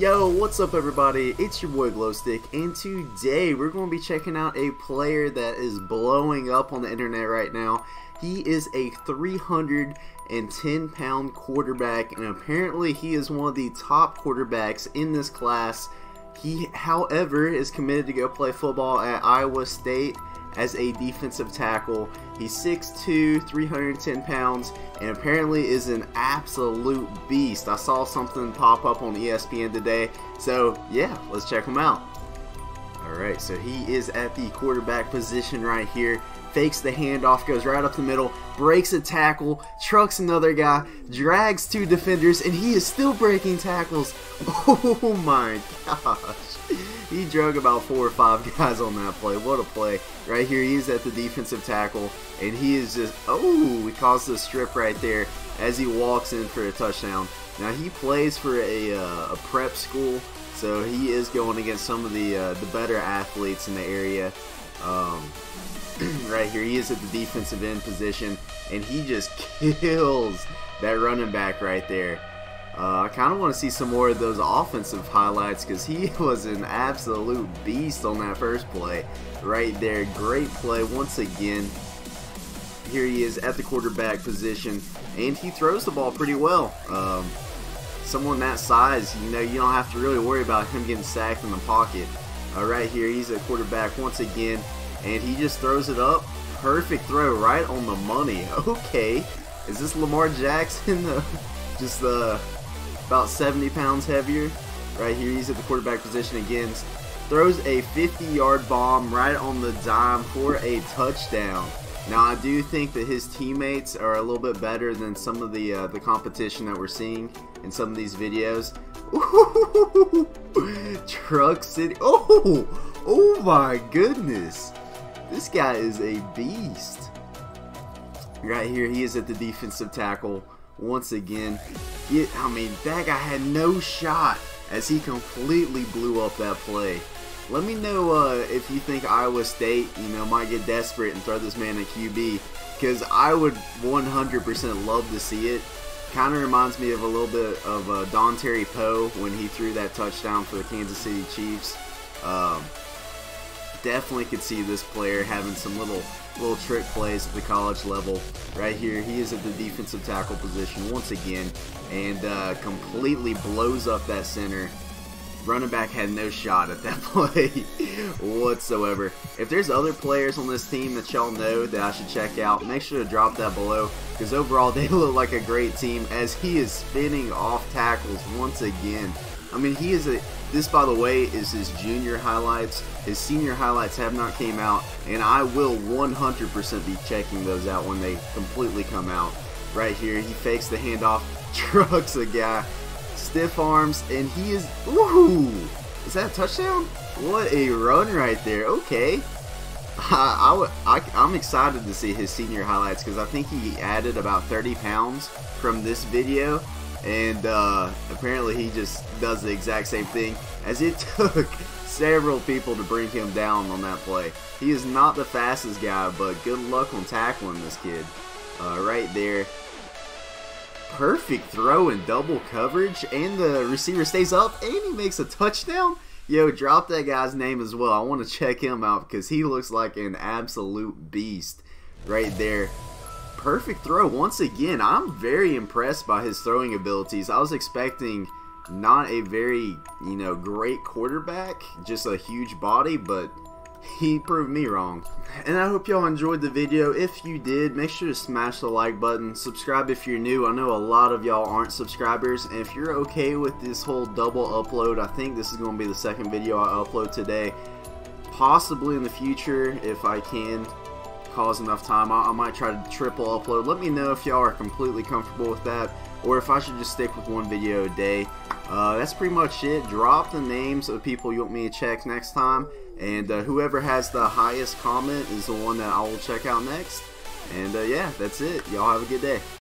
Yo, what's up everybody? It's your boy Glowstick, and today we're going to be checking out a player that is blowing up on the internet right now. He is a 310 pound quarterback, and apparently he is one of the top quarterbacks in this class. He, however, is committed to go play football at Iowa State as a defensive tackle. He's 6'2", 310 pounds, and apparently is an absolute beast. I saw something pop up on ESPN today, so yeah, let's check him out. Alright, so he is at the quarterback position right here. Fakes the handoff, goes right up the middle, breaks a tackle, trucks another guy, drags two defenders, and he is still breaking tackles. Oh my gosh. He drug about four or five guys on that play. What a play. Right here, he's at the defensive tackle, and he is just, oh, he caused a strip right there as he walks in for a touchdown. Now, he plays for a, uh, a prep school, so he is going against some of the, uh, the better athletes in the area. Um, right here, he is at the defensive end position, and he just kills that running back right there. Uh, I kind of want to see some more of those offensive highlights because he was an absolute beast on that first play right there. Great play once again. Here he is at the quarterback position, and he throws the ball pretty well. Um, someone that size, you know, you don't have to really worry about him getting sacked in the pocket. Uh, right here, he's a quarterback once again, and he just throws it up. Perfect throw, right on the money. Okay, is this Lamar Jackson? just the uh, about 70 pounds heavier. Right here, he's at the quarterback position again. Throws a 50 yard bomb right on the dime for a touchdown. Now, I do think that his teammates are a little bit better than some of the uh, the competition that we're seeing in some of these videos. Truck City. Oh, oh my goodness. This guy is a beast. Right here, he is at the defensive tackle once again. It, I mean, that guy had no shot as he completely blew up that play. Let me know uh, if you think Iowa State, you know, might get desperate and throw this man a QB, because I would 100% love to see it. Kind of reminds me of a little bit of uh, Terry Poe when he threw that touchdown for the Kansas City Chiefs. Um, definitely could see this player having some little little trick plays at the college level. Right here, he is at the defensive tackle position once again and uh, completely blows up that center. Running back had no shot at that play whatsoever. If there's other players on this team that y'all know that I should check out, make sure to drop that below because overall they look like a great team as he is spinning off tackles once again. I mean, he is a this, by the way, is his junior highlights. His senior highlights have not came out, and I will 100% be checking those out when they completely come out. Right here, he fakes the handoff, trucks a guy, stiff arms, and he is, ooh, is that a touchdown? What a run right there. Okay. I, I, I'm excited to see his senior highlights because I think he added about 30 pounds from this video and uh, apparently he just does the exact same thing as it took several people to bring him down on that play. He is not the fastest guy, but good luck on tackling this kid. Uh, right there. Perfect throw in double coverage, and the receiver stays up, and he makes a touchdown. Yo, drop that guy's name as well. I want to check him out because he looks like an absolute beast right there perfect throw once again. I'm very impressed by his throwing abilities. I was expecting not a very, you know, great quarterback, just a huge body, but he proved me wrong. And I hope y'all enjoyed the video. If you did, make sure to smash the like button. Subscribe if you're new. I know a lot of y'all aren't subscribers. And if you're okay with this whole double upload, I think this is going to be the second video I upload today. Possibly in the future, if I can, cause enough time. I, I might try to triple upload. Let me know if y'all are completely comfortable with that or if I should just stick with one video a day. Uh, that's pretty much it. Drop the names of people you want me to check next time. And uh, whoever has the highest comment is the one that I will check out next. And uh, yeah, that's it. Y'all have a good day.